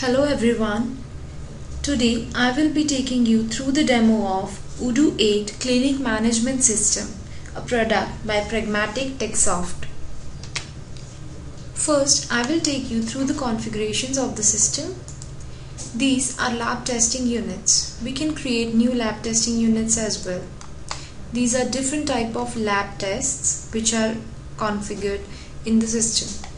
Hello everyone. Today I will be taking you through the demo of Odoo 8 Clinic Management System, a product by Pragmatic TechSoft. First, I will take you through the configurations of the system. These are lab testing units. We can create new lab testing units as well. These are different type of lab tests which are configured in the system.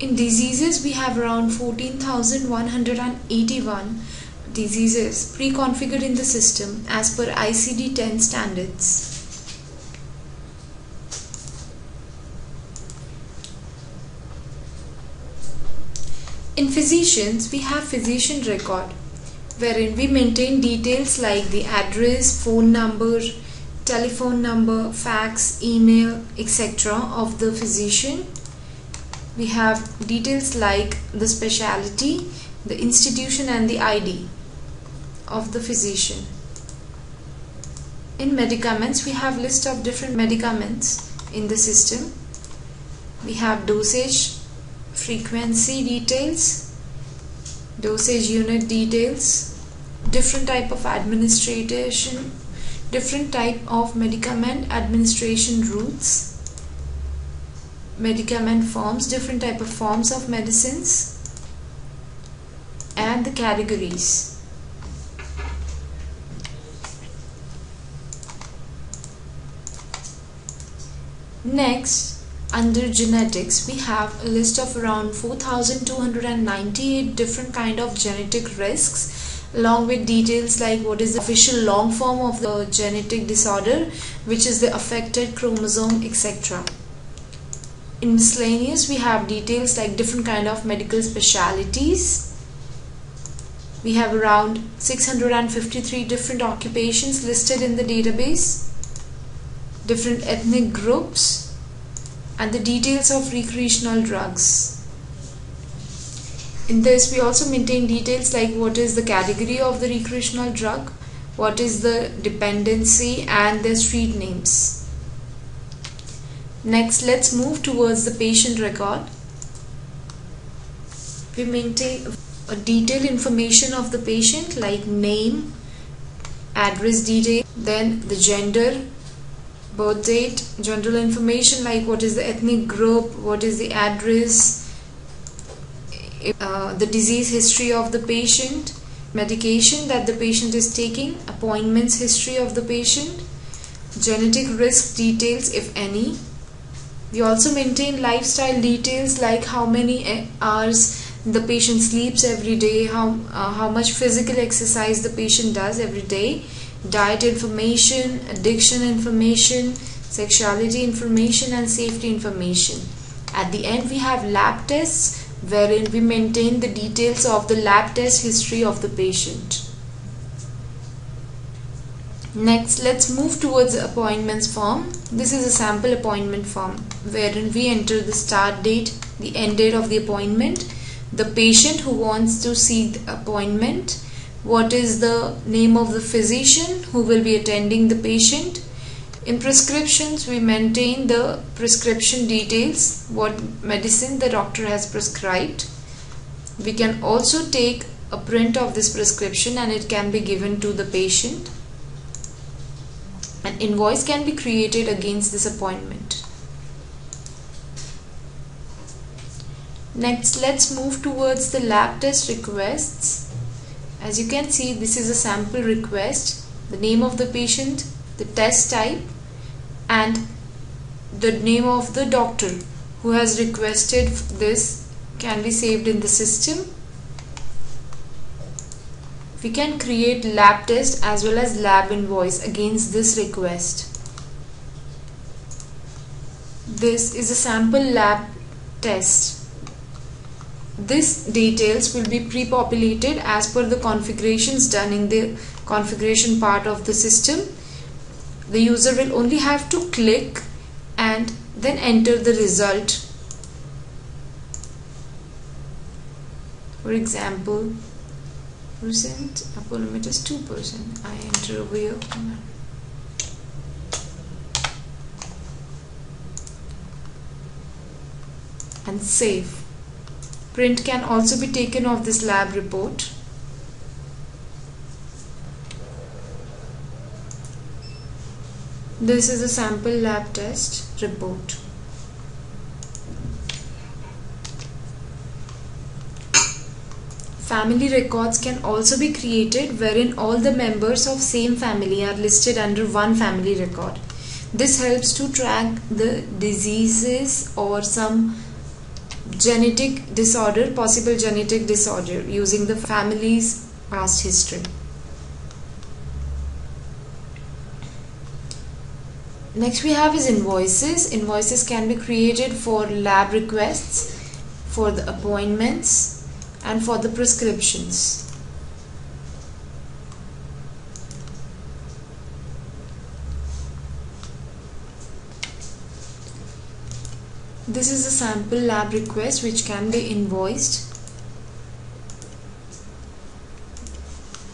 In diseases, we have around 14,181 diseases pre-configured in the system as per ICD-10 standards. In physicians, we have physician record wherein we maintain details like the address, phone number, telephone number, fax, email, etc. of the physician we have details like the specialty, the institution and the ID of the physician. In medicaments, we have list of different medicaments in the system. We have dosage, frequency details, dosage unit details, different type of administration, different type of medicament administration routes, medicament forms, different type of forms of medicines and the categories. Next, under genetics, we have a list of around 4,298 different kind of genetic risks along with details like what is the official long form of the genetic disorder, which is the affected chromosome, etc. In miscellaneous, we have details like different kind of medical specialities. We have around 653 different occupations listed in the database, different ethnic groups, and the details of recreational drugs. In this, we also maintain details like what is the category of the recreational drug, what is the dependency, and their street names. Next, let's move towards the patient record. We maintain a detailed information of the patient like name, address detail, then the gender, birth date, general information like what is the ethnic group, what is the address, uh, the disease history of the patient, medication that the patient is taking, appointments history of the patient, genetic risk details if any, we also maintain lifestyle details like how many hours the patient sleeps every day, how, uh, how much physical exercise the patient does every day, diet information, addiction information, sexuality information and safety information. At the end we have lab tests wherein we maintain the details of the lab test history of the patient. Next, let's move towards the appointments form. This is a sample appointment form wherein we enter the start date, the end date of the appointment, the patient who wants to see the appointment, what is the name of the physician who will be attending the patient. In prescriptions, we maintain the prescription details, what medicine the doctor has prescribed. We can also take a print of this prescription and it can be given to the patient an invoice can be created against this appointment. Next, let's move towards the lab test requests. As you can see, this is a sample request, the name of the patient, the test type, and the name of the doctor who has requested this can be saved in the system we can create lab test as well as lab invoice against this request. This is a sample lab test. This details will be pre-populated as per the configurations done in the configuration part of the system. The user will only have to click and then enter the result. For example, percent upper limit is 2 percent I enter over here and save. Print can also be taken of this lab report. This is a sample lab test report. Family records can also be created wherein all the members of same family are listed under one family record. This helps to track the diseases or some genetic disorder, possible genetic disorder using the family's past history. Next we have is invoices. Invoices can be created for lab requests, for the appointments and for the prescriptions. This is a sample lab request which can be invoiced.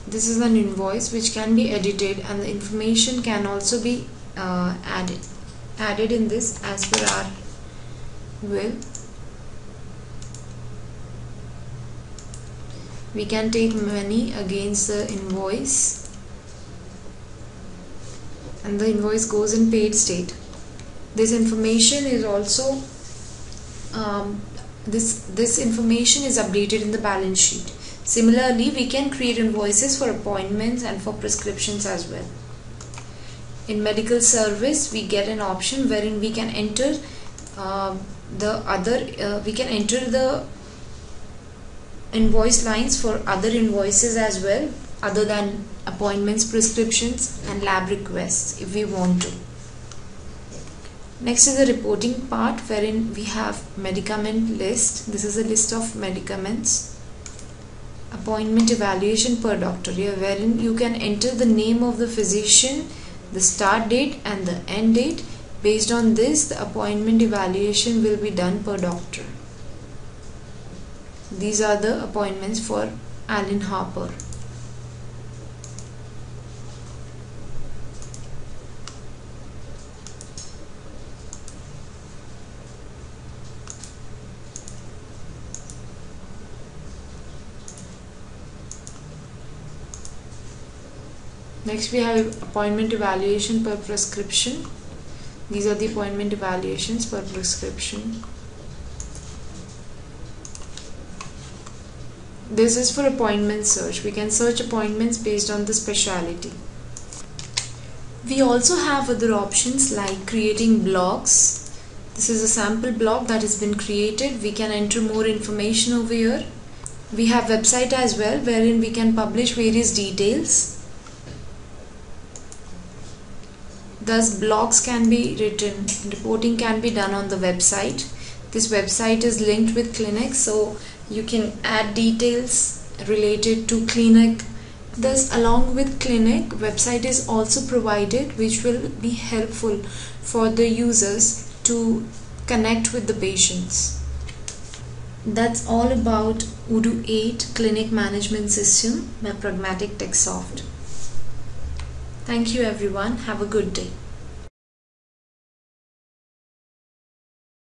This is an invoice which can be edited and the information can also be uh, added added in this as per our will. We can take money against the invoice. And the invoice goes in paid state. This information is also um, this this information is updated in the balance sheet. Similarly we can create invoices for appointments and for prescriptions as well. In medical service we get an option wherein we can enter uh, the other uh, we can enter the invoice lines for other invoices as well other than appointments prescriptions and lab requests if we want to Next is the reporting part wherein we have medicament list. This is a list of medicaments. Appointment evaluation per doctor here wherein you can enter the name of the physician, the start date and the end date. Based on this the appointment evaluation will be done per doctor. These are the appointments for Alan Harper. Next we have appointment evaluation per prescription. These are the appointment evaluations per prescription. This is for appointment search. We can search appointments based on the specialty. We also have other options like creating blogs. This is a sample blog that has been created. We can enter more information over here. We have website as well wherein we can publish various details Thus blogs can be written, reporting can be done on the website. This website is linked with clinic so you can add details related to clinic. Thus along with clinic website is also provided which will be helpful for the users to connect with the patients. That's all about Odoo 8 clinic management system by Pragmatic TechSoft. Thank you everyone. Have a good day.